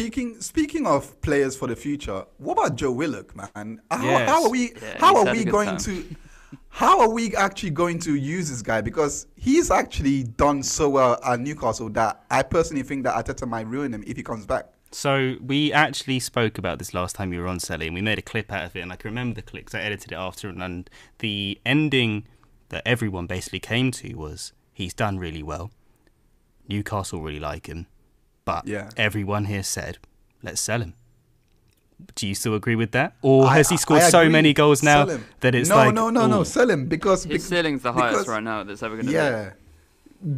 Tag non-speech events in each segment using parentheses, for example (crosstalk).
Speaking speaking of players for the future, what about Joe Willock, man? How, Yes. how are we Yeah, how are we going time. to how are we actually going to use this guy? Because he's actually done so well at Newcastle that I personally think that Arteta might ruin him if he comes back. So we actually spoke about this last time you were on Sally, and we made a clip out of it, and I can remember the clip 'cause I edited it after, and the ending that everyone basically came to was he's done really well. Newcastle really like him, but Yeah. everyone here said let's sell him. Do you still agree with that, or I- has he scored so many goals now that it's no, like no, no, no, ooh. sell him because His bec- ceiling's the highest because- right now that's ever going to Yeah.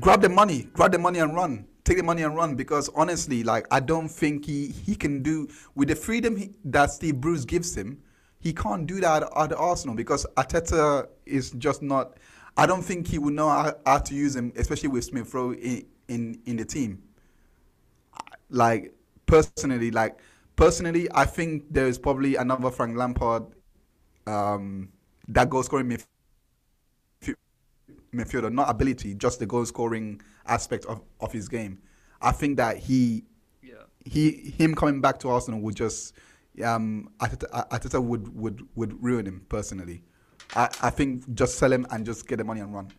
Grab the money, grab the money and run. Take the money and run because honestly, like I don't think he he can do with the freedom he, that Steve Bruce gives him. He can't do that at, at Arsenal because Arteta is just not. I don't think he would know how, how to use him, especially with Smith Rowe in, in in the team. Like personally, like personally, I think there is probably another Frank Lampard um, that goal scoring midf- midfielder, not ability, just the goal scoring aspect of, of his game. I think that he Yeah. he him coming back to Arsenal would just um Arteta, Arteta would, would would ruin him personally. I, I think just sell him and just get the money and run.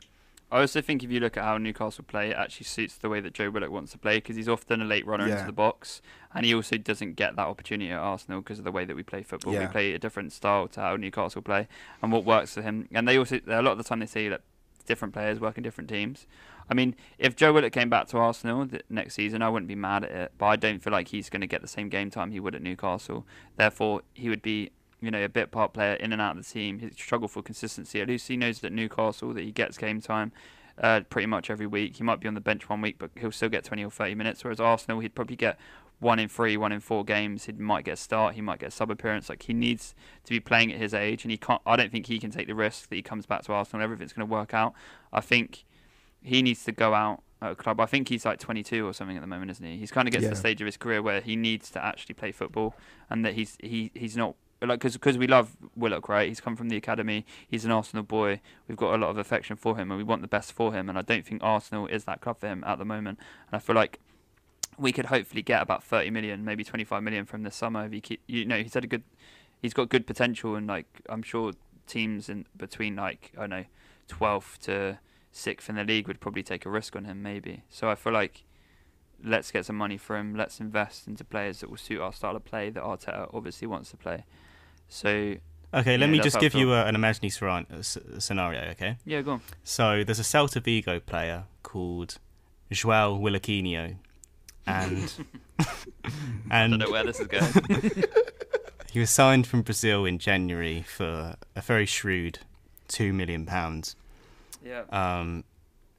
I also think if you look at how Newcastle play, it actually suits the way that Joe Willock wants to play because he's often a late runner Yeah. into the box, and he also doesn't get that opportunity at Arsenal because of the way that we play football. We play a different style to how Newcastle play, and what works for him. And they also a lot of the time they say that different players work in different teams. I mean, if Joe Willock came back to Arsenal th- next season, I wouldn't be mad at it, but I don't feel like he's going to get the same game time he would at Newcastle. Therefore, he would be, you know, a bit part player in and out of the team. He'd struggle for consistency. At least he knows that Newcastle that he gets game time uh, pretty much every week. He might be on the bench one week, but he'll still get 20 or 30 minutes. Whereas Arsenal, he'd probably get one in three, one in four games. He might get a start. He might get a sub appearance. Like he needs to be playing at his age, and he can't. I don't think he can take the risk that he comes back to Arsenal. and Everything's going to work out. I think he needs to go out at a club. I think he's like 22 or something at the moment, isn't he? He's kind of gets to the stage of his career where he needs to actually play football, and that he's he he's not like because we love Willock, right? He's come from the academy. He's an Arsenal boy. We've got a lot of affection for him, and we want the best for him. And I don't think Arsenal is that club for him at the moment. And I feel like we could hopefully get about 30 million, maybe 25 million from this summer if he keep. You know, he's had a good, he's got good potential, and like I'm sure teams in between like I don't know, 12th to sixth in the league would probably take a risk on him, maybe. So I feel like let's get some money for him. Let's invest into players that will suit our style of play that Arteta obviously wants to play. So Okay, let me just give you a, an imaginary scenario, okay? yeah, go on. So there's a Celta Vigo player called Joao Willockinho, and and (laughs) (laughs) I don't know where this is going. (laughs) he was signed from Brazil in January for a very shrewd two million pounds. yeah. Um,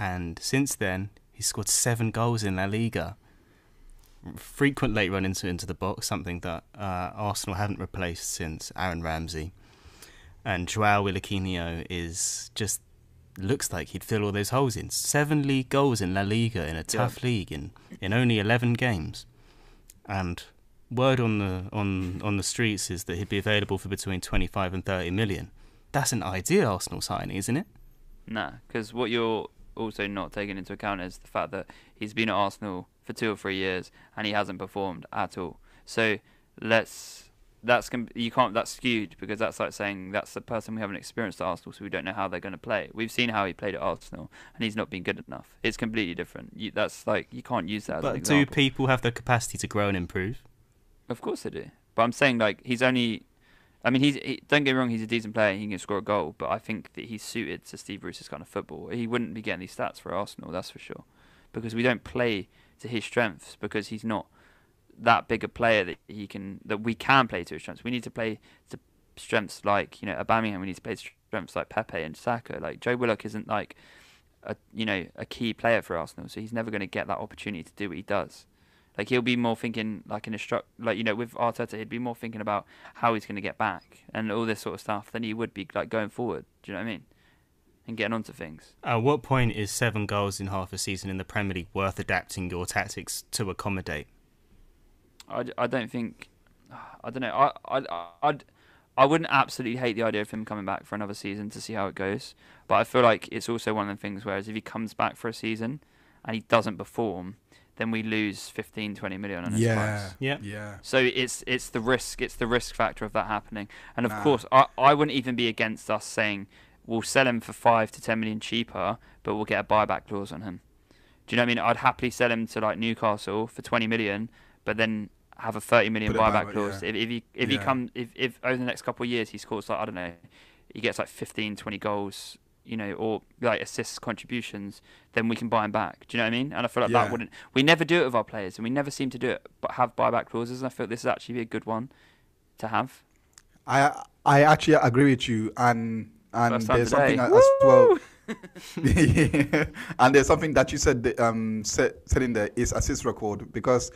and since then, he's scored seven goals in La Liga. Frequent late run into into the box, something that uh, Arsenal haven't replaced since Aaron Ramsey. And Joao Willockinho is just looks like he'd fill all those holes in. Seven league goals in La Liga in a tough league in, in only eleven games. And word on the on on the streets is that he'd be available for between twenty five and thirty million. That's an ideal Arsenal signing, isn't it? Nah, because what you're also not taking into account is the fact that he's been at Arsenal for two or three years and he hasn't performed at all. So let's that's you can't that's skewed because that's like saying that's the person we haven't experienced at Arsenal, so we don't know how they're going to play. We've seen how he played at Arsenal and he's not been good enough. It's completely different. You, that's like you can't use that. But do people have the capacity to grow and improve? Of course they do. But I'm saying like he's only. I mean, he's he, don't get me wrong. He's a decent player. He can score a goal, but I think that he's suited to Steve Bruce's kind of football. He wouldn't be getting these stats for Arsenal, that's for sure, because we don't play to his strengths. Because he's not that big a player that he can that we can play to his strengths. We need to play to strengths like you know Aubameyang. We need to play to strengths like Pepe and Saka. Like Joe Willock isn't like a you know a key player for Arsenal, so he's never going to get that opportunity to do what he does. Like he'll be more thinking like in a stru- like you know with Arteta he'd be more thinking about how he's going to get back and all this sort of stuff than he would be like going forward. Do you know what I mean? And getting onto things. At what point is seven goals in half a season in the Premier League worth adapting your tactics to accommodate? I, I don't think (sighs) I don't know. I I I'd, I wouldn't absolutely hate the idea of him coming back for another season to see how it goes, but I feel like it's also one of the things. Whereas if he comes back for a season and he doesn't perform, then we lose 15, 20 million on his Yeah. price. Yeah. Yeah. So it's it's the risk it's the risk factor of that happening. And of Nah. course, I, I wouldn't even be against us saying we'll sell him for five to ten million cheaper, but we'll get a buyback clause on him. Do you know what I mean? I'd happily sell him to like Newcastle for twenty million, but then have a thirty million Put buyback buyback, clause. yeah. If, if he if he Yeah. comes if, if over the next couple of years he scores like I don't know, he gets like 15, 20 goals, you know, or like assists contributions, then we can buy him back. Do you know what I mean? And I feel like that wouldn't. We never do it with our players, and we never seem to do it, but have buyback clauses. And I feel this is actually be a good one to have. I I actually agree with you, and and there's today. something as well. Yeah. (laughs) (laughs) and there's something that you said um said, said in the his assist record because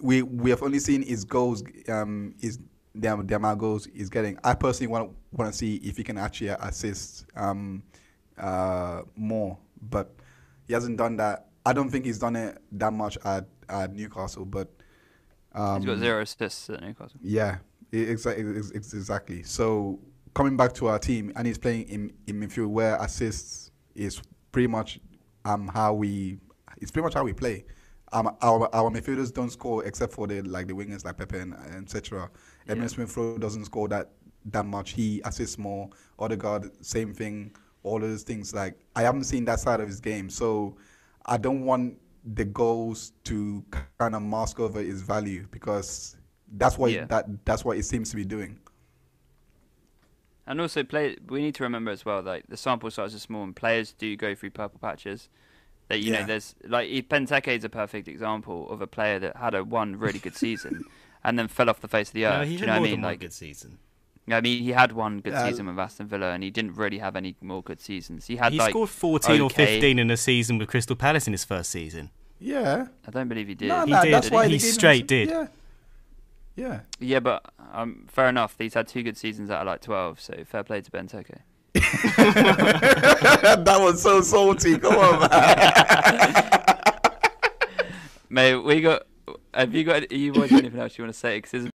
we we have only seen his goals um his the, the amount of goals he's getting. I personally want want to see if he can actually assist um uh more, but he hasn't done that. I don't think he's done it that much at at Newcastle, but um, He's got zero assists at Newcastle. yeah, exactly, exactly. So coming back to our team, and he's playing in, in midfield where assists is pretty much um how we it's pretty much how we play. Um, our our midfielders don't score except for the like the wingers like Pepe and etc. Yeah. Edmund Smith Rowe doesn't score that that much. He assists more. Odegaard, same thing. All those things like I haven't seen that side of his game, so I don't want the goals to kind of mask over his value because that's what Yeah. that that's what it seems to be doing. And also, play. We need to remember as well, like the sample size is small, and players do go through purple patches. That you Yeah. know, there's like Benteke is a perfect example of a player that had a one really good season, (laughs) and then fell off the face of the earth. No, do he you had know what more I mean? than one Like, good season. I mean, he had one good Yeah. season with Aston Villa, and he didn't really have any more good seasons. He had He like, scored 14 or 15 in a season with Crystal Palace in his first season. Yeah, I don't believe he did. no, He no, did. that's why He they gave straight did. Yeah, yeah. Yeah, but um, fair enough. He's had two good seasons out of like twelve, so fair play to Benteke. (laughs) that was so salty. Come on, man. (laughs) Mate, we got. Have you got? You boys anything else you want to say? Because